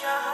shine.